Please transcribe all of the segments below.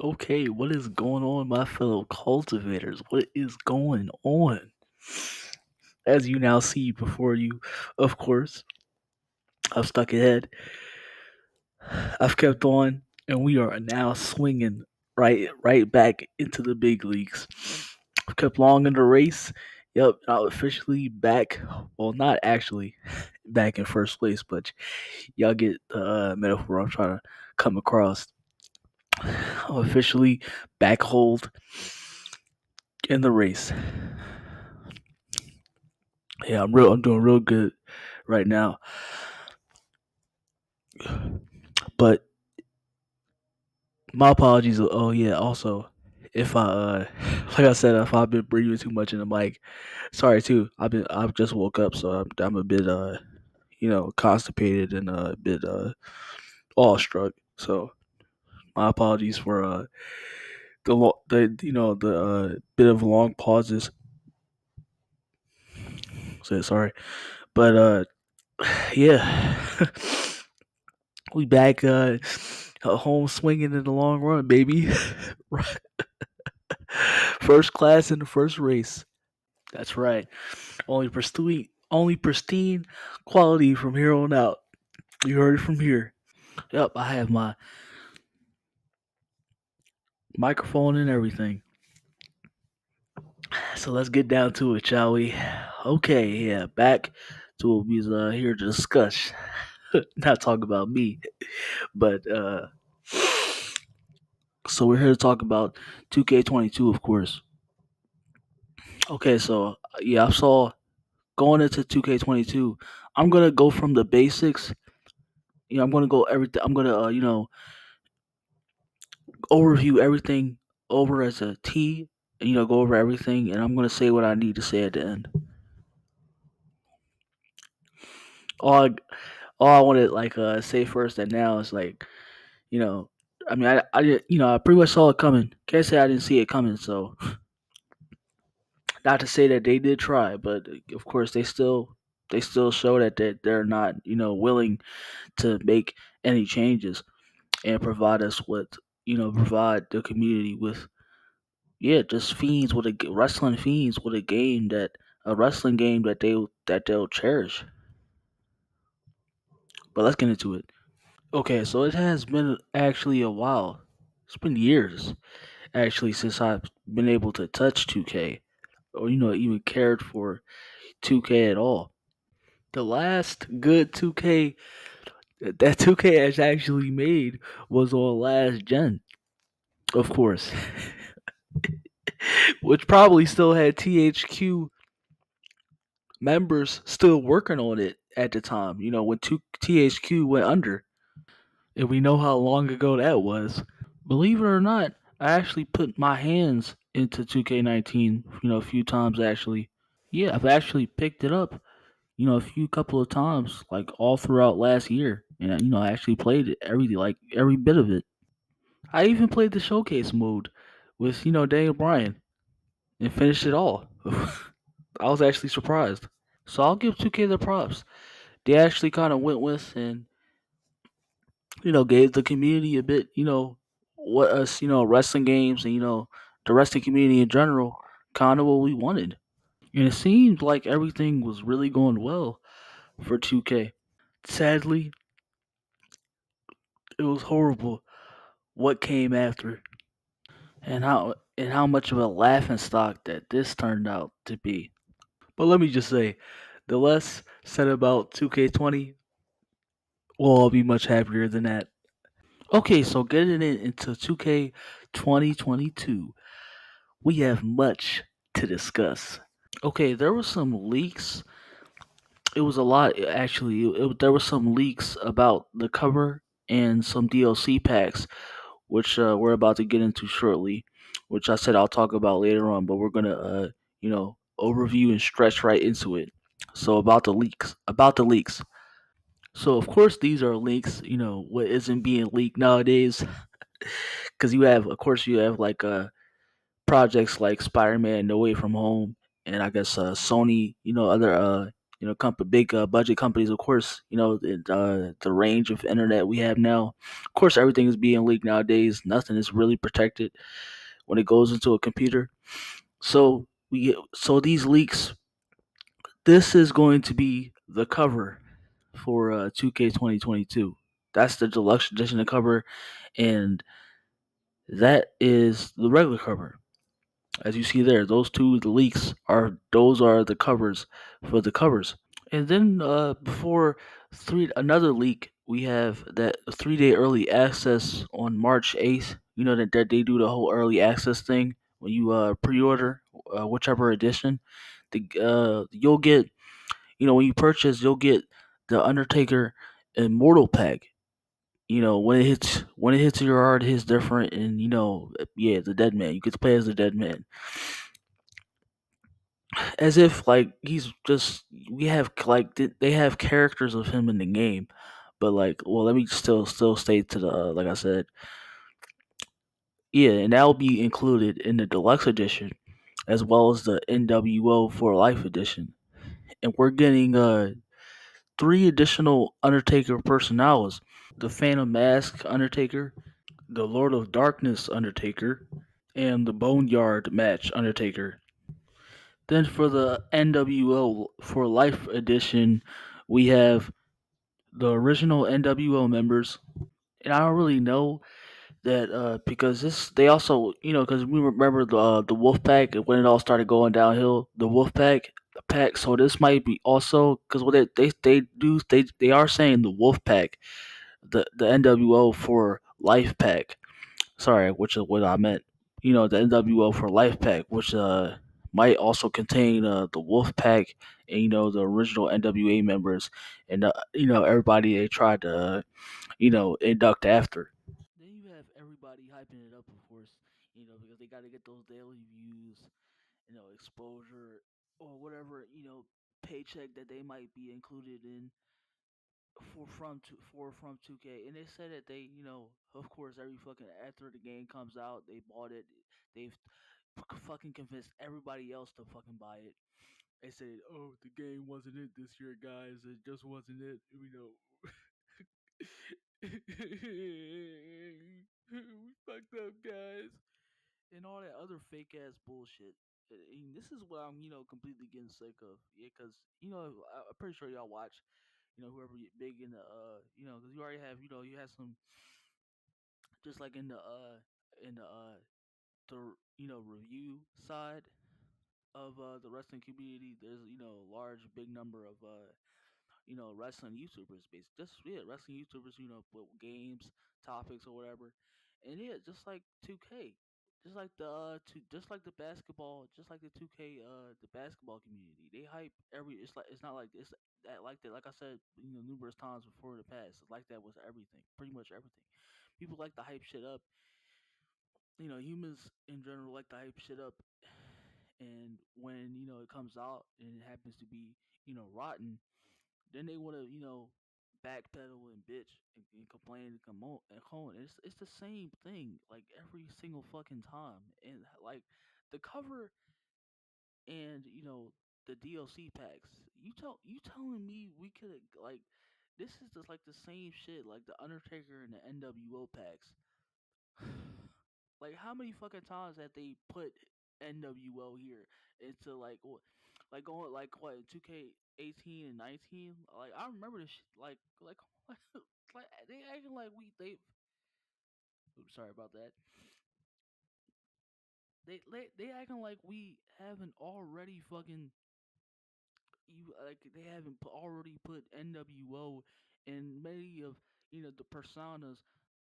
Okay, what is going on, my fellow cultivators? What is going on? As you now see before you, of course, I've stuck ahead. I've kept on, and we are now swinging right, right back into the big leagues. I've kept long in the race. Yep, I'm officially back. Well, not actually back in first place, but y'all get the uh, metaphor I'm trying to come across. I'm officially back hold in the race. Yeah, I'm real. I'm doing real good right now. But my apologies. Oh yeah. Also, if I uh, like I said, if I've been breathing too much in the mic, sorry too. I've been I've just woke up, so I'm, I'm a bit uh, you know, constipated and a bit uh, awestruck. So my apologies for uh the lo- the you know the uh, bit of long pauses. So sorry, but uh, yeah, we back uh, home swinging in the long run, baby. first class in the first race. That's right. Only pristine, only pristine quality from here on out. You heard it from here. Yep, I have my microphone and everything. So let's get down to it, shall we? Okay, yeah, back to what we was uh, here to discuss. Not talk about me, but uh, so we're here to talk about 2K22, of course. Okay, so yeah, I saw going into 2K22. I'm gonna go from the basics. You know, I'm gonna go everything. I'm gonna uh, you know overview everything over as a T, and you know go over everything, and I'm gonna say what I need to say at the end. All I, all I want to like uh, say first and now is like, you know, I mean, I, I you know, I pretty much saw it coming. Can't say I didn't see it coming. So, not to say that they did try, but of course they still they still show that they, they're not, you know, willing to make any changes and provide us with, you know, provide the community with, yeah, just fiends with a wrestling fiends with a game that a wrestling game that they that they'll cherish. But let's get into it. Okay, so it has been actually a while. It's been years actually since I've been able to touch 2K or you know even cared for 2K at all. The last good 2K that 2K has actually made was on last gen. Of course. Which probably still had THQ members still working on it at the time, you know, when two, THQ went under. And we know how long ago that was. Believe it or not, I actually put my hands into 2K19, you know, a few times actually. Yeah, I've actually picked it up, you know, a few couple of times, like all throughout last year. And you know, I actually played every like every bit of it. I even played the showcase mode with, you know, Daniel Bryan and finished it all. I was actually surprised. So I'll give 2K the props. They actually kind of went with and you know gave the community a bit, you know, what us, you know, wrestling games and you know the wrestling community in general, kind of what we wanted. And it seemed like everything was really going well for 2K. Sadly, it was horrible what came after and how and how much of a laughing stock that this turned out to be. But let me just say, the less said about 2K20, we'll all be much happier than that. Okay, so getting into 2K 2022, we have much to discuss. Okay, there were some leaks. It was a lot, actually. It, there were some leaks about the cover and some DLC packs, which uh, we're about to get into shortly. Which I said I'll talk about later on, but we're gonna, uh, you know, overview and stretch right into it. So about the leaks, about the leaks. So of course these are leaks. You know what isn't being leaked nowadays, because you have, of course, you have like uh projects like Spider-Man: No Way From Home, and I guess uh, Sony, you know, other uh, you know, comp- big uh, budget companies, of course, you know, the, uh, the range of internet we have now. Of course, everything is being leaked nowadays. Nothing is really protected when it goes into a computer. So we get, so these leaks. This is going to be the cover for uh, 2K 2022. That's the deluxe edition of cover, and that is the regular cover. As you see there, those two leaks are those are the covers for the covers. And then uh, before three another leak, we have that three day early access on March eighth. You know that, that they do the whole early access thing when you uh, pre-order uh, whichever edition. The uh, you'll get you know when you purchase you'll get the Undertaker Immortal pack. You know when it hits when it hits your heart, it hits different, and you know yeah the Dead Man. You get to play as the Dead Man. As if like he's just we have like they have characters of him in the game but like well let me still still stay to the uh, like i said yeah and that'll be included in the deluxe edition as well as the nwo for life edition. And we're getting uh three additional undertaker personalities the phantom mask undertaker the lord of darkness undertaker and the boneyard match undertaker. Then for the NWO for Life edition, we have the original NWO members, and I don't really know that uh, because this they also you know because we remember the uh, the Wolfpack when it all started going downhill. The Wolfpack the pack, so this might be also because what they, they they do they they are saying the Wolfpack, the the NWO for Life pack. Sorry, which is what I meant. You know the NWO for Life pack, which uh might also contain uh, the Wolf Pack and you know the original NWA members and uh, you know everybody they tried to uh, you know induct after. Then you have everybody hyping it up, of course, you know because they got to get those daily views, you know exposure or whatever you know paycheck that they might be included in for from to, for from 2K, and they said that they, you know, of course, every fucking after the game comes out, they bought it. They've fucking convinced everybody else to fucking buy it. They said, "Oh, the game wasn't it this year, guys. It just wasn't it." You know, we fucked up, guys, and all that other fake ass bullshit. And this is what I'm, you know, completely getting sick of. Yeah, because you know, I'm pretty sure y'all watch. You know, whoever big in the, uh, you know, because you already have, you know, you have some, just like in the, uh, in the, uh, the you know review side of uh, the wrestling community, there's you know a large big number of uh, you know wrestling YouTubers, basically just yeah wrestling YouTubers, you know with games, topics or whatever, and yeah, just like 2K, just like the uh, to, just like the basketball, just like the 2K uh the basketball community, they hype every. It's like it's not like it's that like that. Like I said, you know numerous times before in the past, it's like that was everything, pretty much everything. People like to hype shit up you know, humans in general like to hype shit up, and when you know it comes out and it happens to be you know rotten, then they want to you know backpedal and bitch and, and and come on and hone. It's it's the same thing like every single fucking time, and like the cover and you know the DLC packs. You tell you telling me we could like this is just like the same shit like the Undertaker and the NWO packs. Like, how many fucking times have they put NWO here into like like going like what two K eighteen and nineteen? Like, I remember this shit. Like, like, like eh, they acting like we they. Oops, sorry about that. They they they acting like we haven't already fucking you like they haven't already put NWO in many of you know the personas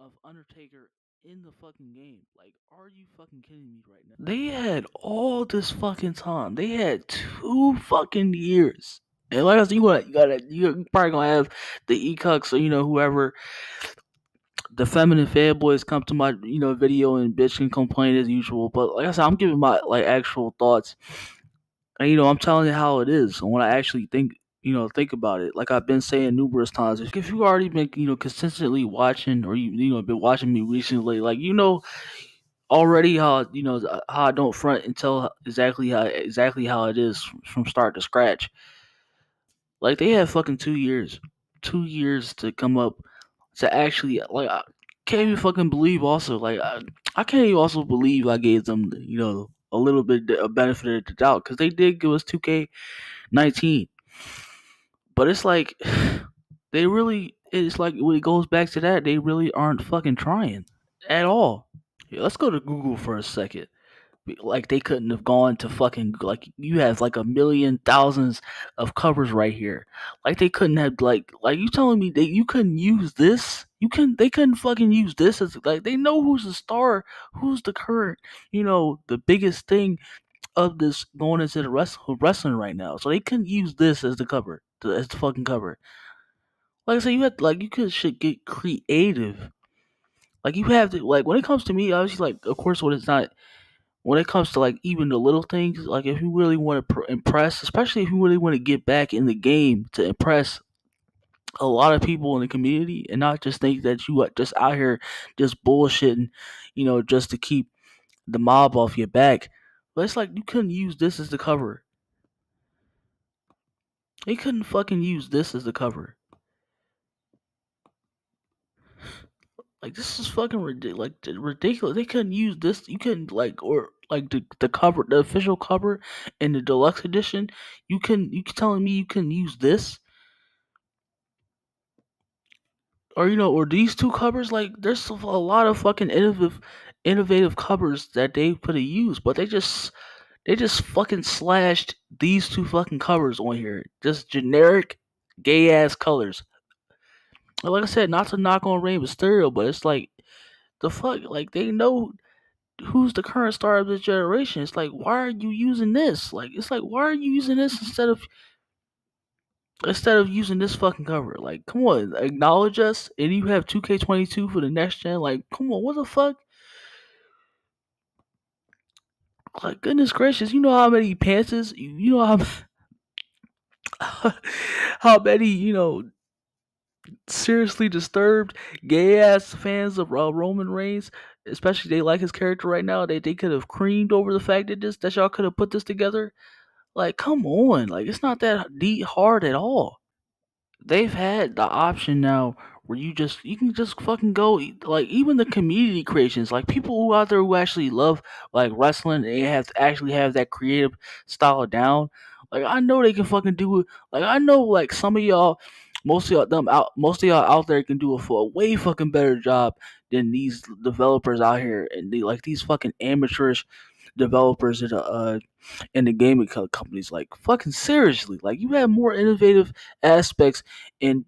of Undertaker in the fucking game. Like, are you fucking kidding me right now? They had all this fucking time. They had two fucking years. And like I said, you gotta, you gotta, you're probably gonna have the ecucks or you know whoever, the feminine fanboys come to my you know video and bitch and complain as usual. But like I said, I'm giving my like actual thoughts. And you know, I'm telling you how it is. And what I actually think you know, think about it. Like I've been saying numerous times, if you've already been, you know, consistently watching or you, you know, been watching me recently, like you know already how you know how I don't front and tell exactly how exactly how it is from start to scratch. Like they had fucking two years, two years to come up to actually like. I can't even fucking believe. Also, like I, I can't even also believe I gave them, you know, a little bit of benefit of the doubt because they did give us 2K19. But it's like they really. It's like when it goes back to that, they really aren't fucking trying at all. Yeah, let's go to Google for a second like they couldn't have gone to fucking like you have like a million thousands of covers right here. Like they couldn't have like like you telling me that you couldn't use this? You can they couldn't fucking use this as like they know who's the star, who's the current, you know, the biggest thing of this going into the wrestling right now. So they couldn't use this as the cover, as the fucking cover. Like I said, you had like you could should get creative. Like you have to like when it comes to me, obviously like of course when it's not when it comes to like even the little things, like if you really want to pr- impress, especially if you really want to get back in the game to impress a lot of people in the community and not just think that you are just out here just bullshitting, you know, just to keep the mob off your back. But it's like you couldn't use this as the cover. They couldn't fucking use this as the cover. Like this is fucking ridiculous. Like ridiculous. They couldn't use this. You couldn't like or like the the cover, the official cover, in the deluxe edition. You can you telling me you can use this, or you know, or these two covers. Like there's a lot of fucking innovative innovative covers that they could have used, but they just they just fucking slashed these two fucking covers on here. Just generic gay ass colors like I said, not to knock on Rey Mysterio, but it's like the fuck, like they know who's the current star of this generation. It's like, why are you using this? Like, it's like, why are you using this instead of instead of using this fucking cover? Like, come on, acknowledge us, and you have 2K22 for the next gen. Like, come on, what the fuck? Like, goodness gracious, you know how many pantses, you know how how many, you know, seriously disturbed gay ass fans of uh, Roman Reigns, especially they like his character right now. They they could have creamed over the fact that this that y'all could have put this together. Like, come on, like it's not that deep hard at all. They've had the option now where you just you can just fucking go like even the community creations like people who out there who actually love like wrestling they have actually have that creative style down like i know they can fucking do it like i know like some of y'all most of y'all them out most of y'all out there can do it for a way fucking better job than these developers out here and they like these fucking amateurish developers in the uh in the gaming companies like fucking seriously like you have more innovative aspects and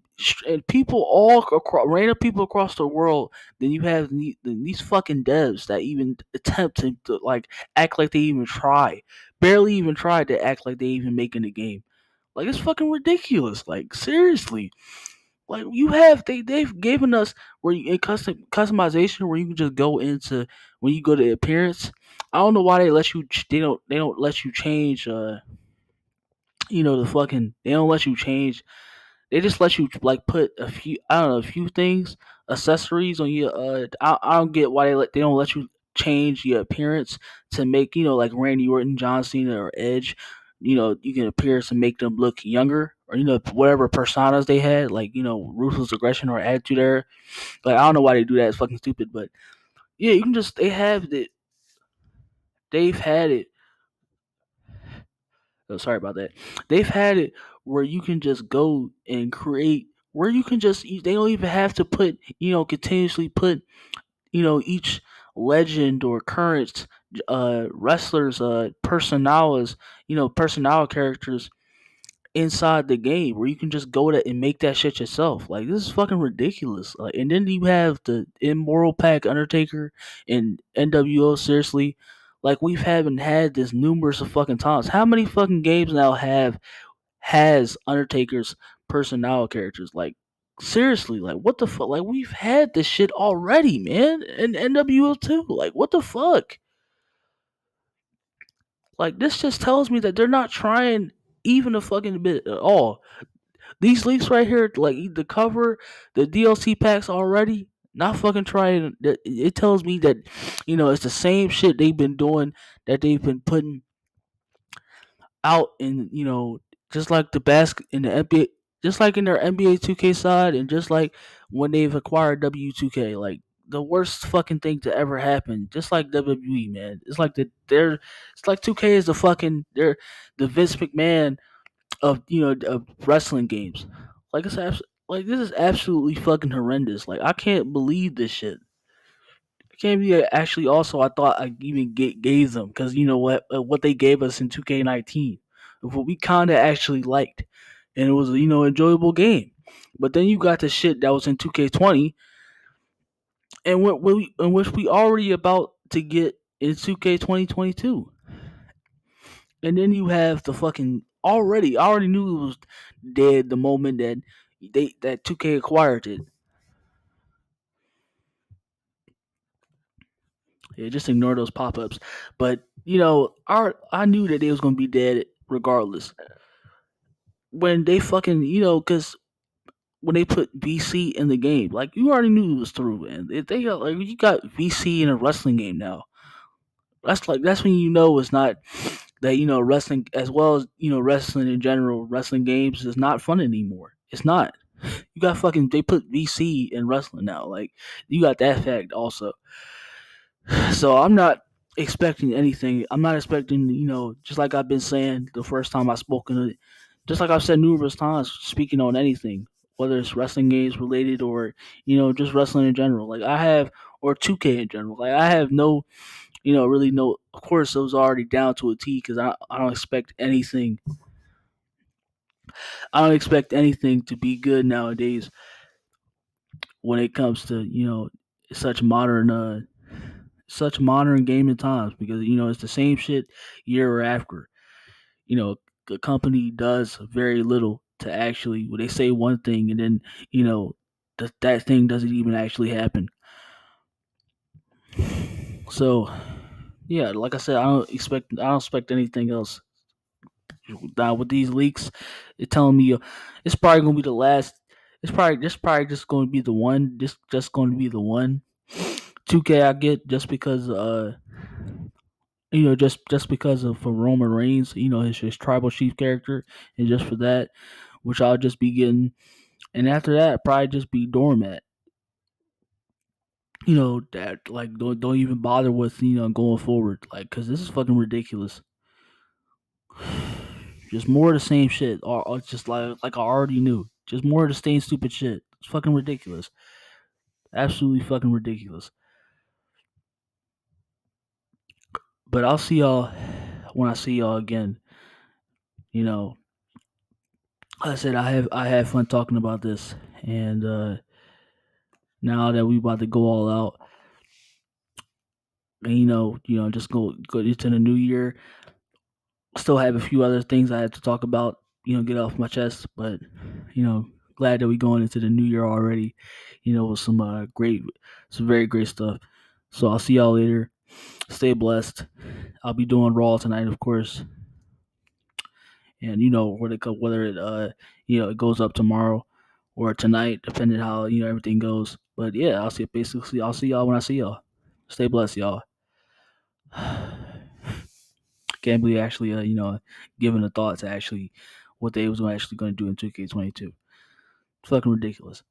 and people all across random people across the world than you have these fucking devs that even attempt to, to like act like they even try barely even try to act like they even making the game like it's fucking ridiculous. Like seriously. Like you have they they've given us where you in custom customization where you can just go into when you go to appearance. I don't know why they let you they don't they don't let you change uh you know the fucking they don't let you change they just let you like put a few I don't know a few things accessories on your uh I, I don't get why they let they don't let you change your appearance to make you know like Randy Orton, John Cena, or Edge you know, you can appear to make them look younger or, you know, whatever personas they had, like, you know, ruthless aggression or attitude there. Like, I don't know why they do that. It's fucking stupid. But yeah, you can just, they have it. They've had it. Oh, sorry about that. They've had it where you can just go and create, where you can just, they don't even have to put, you know, continuously put, you know, each legend or current uh, wrestlers, uh, personalas, you know, personal characters inside the game where you can just go to and make that shit yourself. Like this is fucking ridiculous. Like, and then you have the Immortal Pack Undertaker and NWO. Seriously, like we've haven't had this numerous of fucking times. How many fucking games now have has Undertaker's personal characters? Like seriously, like what the fuck? Like we've had this shit already, man. And NWO too. Like what the fuck? Like this just tells me that they're not trying even a fucking bit at all. These leaks right here, like the cover, the DLC packs already, not fucking trying. It tells me that you know it's the same shit they've been doing that they've been putting out in you know just like the basket in the NBA, just like in their NBA 2K side, and just like when they've acquired W2K, like the worst fucking thing to ever happen. Just like WWE, man. It's like the they're it's like 2K is the fucking they're the Vince McMahon of you know of wrestling games. Like it's like this is absolutely fucking horrendous. Like I can't believe this shit. I can't be actually. Also, I thought I even get gave them because you know what uh, what they gave us in 2K19, what we kind of actually liked, and it was you know enjoyable game. But then you got the shit that was in 2K20, and what we in which we already about to get in 2K 2022. And then you have the fucking already. I already knew it was dead the moment that they that 2K acquired it. Yeah, just ignore those pop ups. But you know, our I knew that they was gonna be dead regardless. When they fucking you know, cause when they put VC in the game, like you already knew it was through, and they got like you got VC in a wrestling game now, that's like that's when you know it's not that you know wrestling as well as you know wrestling in general, wrestling games is not fun anymore. It's not. You got fucking they put VC in wrestling now. Like you got that fact also. So I'm not expecting anything. I'm not expecting you know just like I've been saying the first time I spoke in it, just like I've said numerous times speaking on anything, whether it's wrestling games related or you know just wrestling in general. Like I have or 2K in general. Like I have no you know, really no. Of course, it was already down to a T because I I don't expect anything. I don't expect anything to be good nowadays when it comes to you know such modern uh such modern gaming times because you know it's the same shit year after. You know, the company does very little to actually. Well, they say one thing and then you know that that thing doesn't even actually happen. So yeah, like I said, I don't expect I don't expect anything else. Now with these leaks, it's telling me uh, it's probably gonna be the last. It's probably this probably just to be the one. This just to be the one. 2K I get just because uh you know just just because of for Roman Reigns, you know his, his tribal chief character, and just for that, which I'll just be getting. And after that, probably just be doormat you know that like don't don't even bother with you know going forward like because this is fucking ridiculous just more of the same shit or, or just like like i already knew. Just more of the same stupid shit. It's fucking ridiculous. Absolutely fucking ridiculous. But i'll see y'all when i see y'all again. You know like i said i have i had fun talking about this. And uh now that we about to go all out and you know you know just go go into the new year still have a few other things I have to talk about, you know, get off my chest. But you know, glad that we going into the new year already. You know, with some uh, great, some very great stuff. So I'll see y'all later. Stay blessed. I'll be doing Raw tonight, of course. And you know whether it whether it uh you know it goes up tomorrow or tonight, depending how you know everything goes. But yeah, I'll see basically I'll see y'all when I see y'all. Stay blessed, y'all. believe actually, uh, you know, giving a thought to actually what they was actually going to do in 2K22. It's fucking ridiculous.